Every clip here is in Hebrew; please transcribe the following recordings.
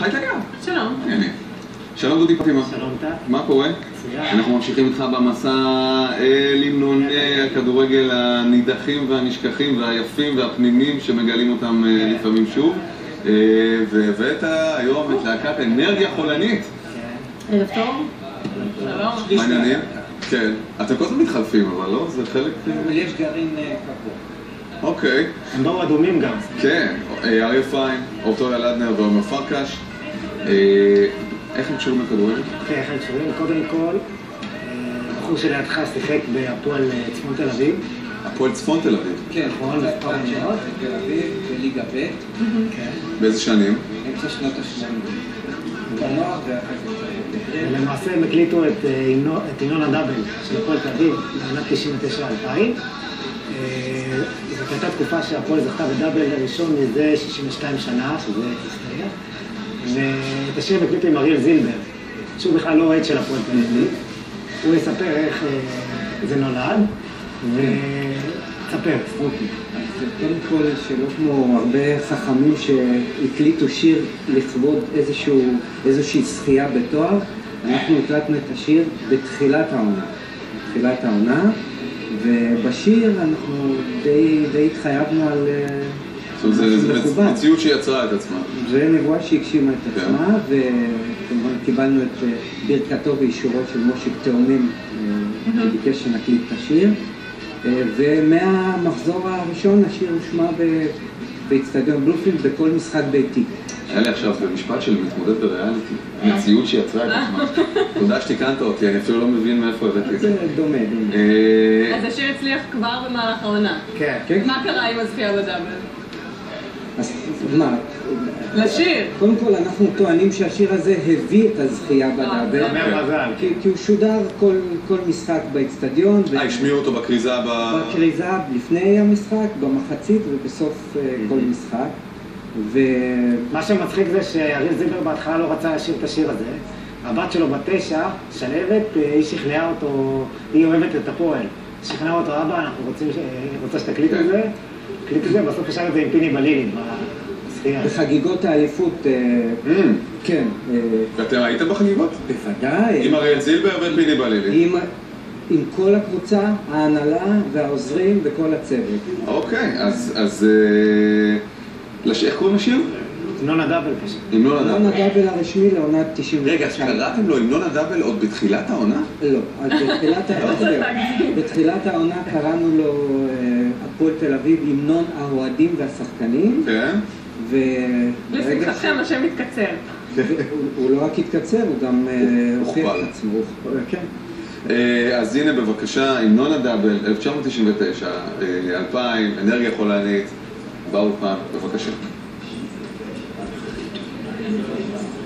היי טליה. שלום. שלום דודי פטימה. שלום טל. מה קורה? מצוין. אנחנו ממשיכים איתך במסע אל המנוני הכדורגל הנידחים והנשכחים והיפים והפנינים שמגלים אותם אה, לפעמים שוב. אה, והבאת היום את להקת אנרגיה חולנית. ערב טוב. שלום. מה העניינים? כן. אתם כל הזמן מתחלפים, אבל לא? זה חלק... אה, יש גרעין קבוע. אוקיי. הם באו אדומים גם. כן. אריה פיין, אורטוריה לדנר ועומר פרקש. אה, איך הם קשורים לכדורגל? אוקיי, איך הם קשורים? קודם כל, אה, הבחור שלידך שיחק בהפועל אה, צפון תל אביב. הפועל צפון תל אביב. כן, נכון, זה מספר הפעם שעות. בתל אביב, בליגה ב', כן. באיזה שנים? אמצע שנות ה-80. בנוער ואחר כך. ולמעשה הם הקליטו את המנון הדאבל של הפועל תל אביב בעונת 99-2000. אה, זאת הייתה תקופה שהפועל זכתה בדאבל הראשון מזה 62 שנה, שזה היסטוריה. הם הקליטו עם אריאל זילבר, שהוא בכלל לא אוהד של הפועל תל אביב. הוא יספר איך אה, זה נולד, ותספר, קודם כל, שלא כמו הרבה חכמים שהקליטו שיר לכבוד איזשהו, איזושהי זכייה בתואר, אנחנו הקלטנו את השיר בתחילת העונה. בתחילת העונה, ובשיר אנחנו די, די התחייבנו על... אה, זאת אומרת. מציאות שיצרה את עצמה. זה נבואה שהגשימה את כן. עצמה, וכמובן קיבלנו את אה, ברכתו ואישורו של מושיק תאומים, אה, שביקש שנקליט את השיר. אה, ומהמחזור הראשון השיר הושמע ב- באיצטדיון בלומפילד בכל משחק ביתי. היה לי עכשיו במשפט של מתמודד בריאליטי, מציאות שיצרה את עצמה. תודה שתיקנת אותי, אני אפילו לא מבין מאיפה הבאתי את זה זה. דומה, דומה. אה, אז השיר הצליח כבר במהלך העונה. כן. כן? מה קרה עם הזכייה בדאבל? אז מה? לשיר. קודם כל אנחנו טוענים שהשיר הזה הביא את הזכייה בדאבל. אומר מזל. כי, הוא שודר כל, כל משחק באיצטדיון. ו- אה, השמיעו אותו בכריזה ב... בכריזה לפני המשחק, במחצית ובסוף אה, כל משחק. ו... מה שמצחיק זה שאריאל זילבר בהתחלה לא רצה לשיר את השיר הזה. הבת שלו בתשע, שלהבת, אה, היא שכנעה אותו, היא אוהבת את הפועל. שכנעה אותו, אבא, אנחנו רוצים, רוצה שתקליט את זה. זה, בסוף ישר את זה עם פיני בשחייה. בחגיגות האליפות, אה, Mm, כן, אה, ואתם הייתם בחגיגות? בוודאי. עם אריאל זילבר ופיני בלילי. עם, עם כל הקבוצה, ההנהלה והעוזרים וכל הצוות. אוקיי, אז... אה, איך קוראים לשיר? המנון הדאבל פשוט. המנון המנון הדאבל. הדאבל הרשמי לעונת 99. רגע, אז קראתם לו המנון הדאבל עוד בתחילת העונה? לא, בתחילת, העונה קראנו לו הפועל תל אביב, המנון האוהדים והשחקנים. כן. ו... לשמחתכם השם מתקצר. הוא לא רק התקצר, הוא גם אה, הוכיח את עצמו. אה, כן. אה, אז הנה בבקשה, המנון הדאבל, 1999, 2000, אנרגיה חולנית, באו פעם, בבקשה.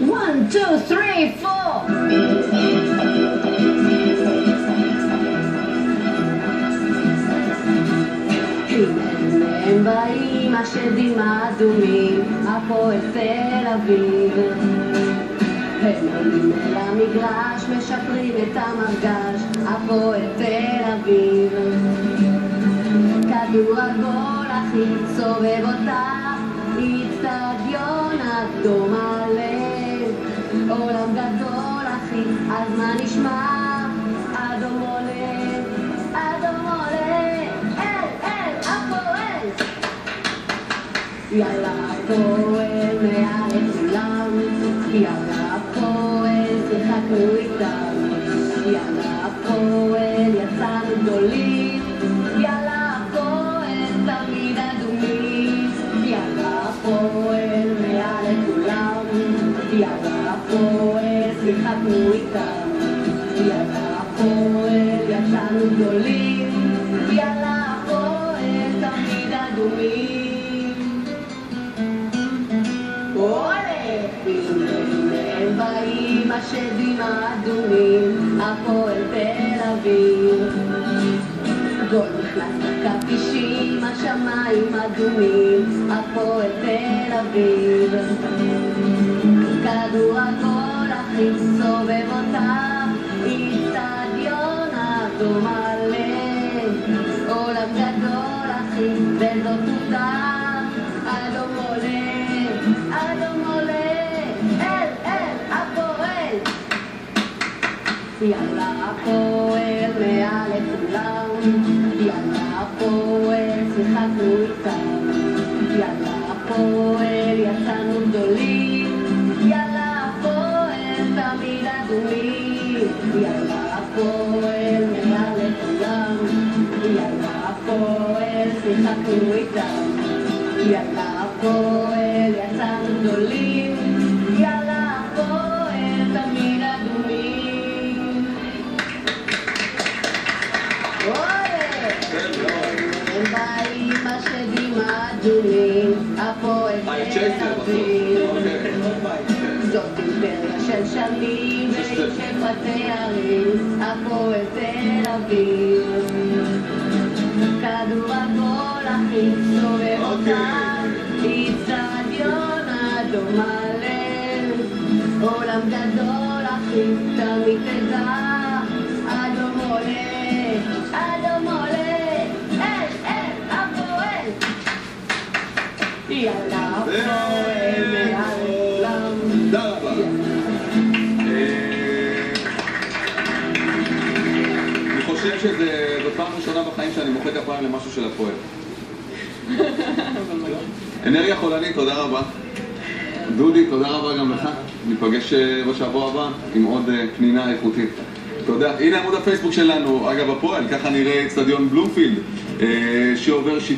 1, 2, 3, 4 השדים האדומים, הפועל תל אביב. הם עולים אל המגרש, משפרים את המרגש, הפועל תל אביב. כדור הגול הכי סובב אותה, איצטדיון אדום הלב. עולם גדול אחי, אז מה נשמע? y a la poesía de Islam y a la poesía jacobita y a la poesía santolí y a la poeta miradumis y a la poesía de Islam y a la poesía jacobita y a la poesía santolí באים השדים האדומים, הפועל תל אביב. גול נכנס דקה 90, השמיים אדומים, הפועל תל אביב. כדור Yalla poe reale pulau Yalla poe zihatu izan Yalla poe diazan undoli Yalla poe tamira duli Yalla poe reale pulau Yalla poe zihatu izan Yalla poe diazan undoli הם באים השדים האדומים, הפועל אה, תל. אביב. זאת אימפריה של שנים של בתארים, הפועל תל אביב. כדור הגול הכי סובב אותם, איצטדיון אדום מלא, עולם גדול הכי תמיד תדע, אדום עולה, בחיים שאני מוחא כפיים למשהו של הפועל. אנרגיה חולנית, תודה רבה. דודי, תודה רבה גם לך. ניפגש אה, בשבוע הבא עם עוד אה, פנינה איכותית. תודה. הנה עמוד הפייסבוק שלנו, אגב הפועל, ככה נראה אצטדיון בלומפילד, אה, שעובר שיפור.